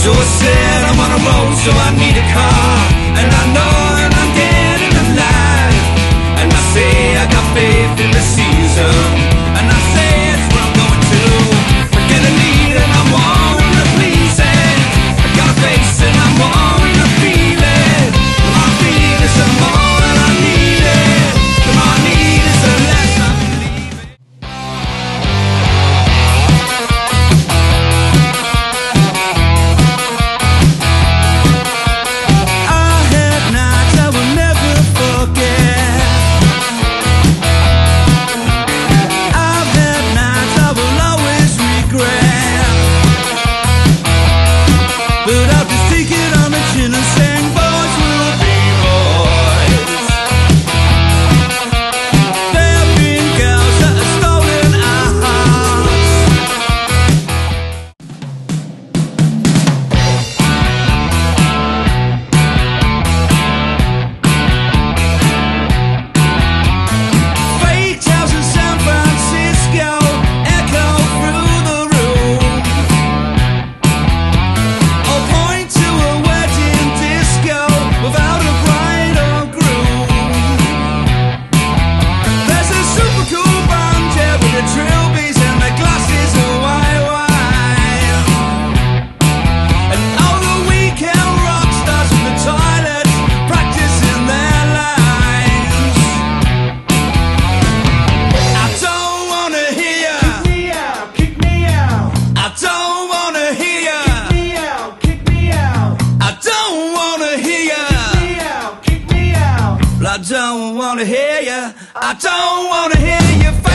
So I said, I'm on a road, so I need a car. And I know I don't wanna hear you. I don't wanna hear you.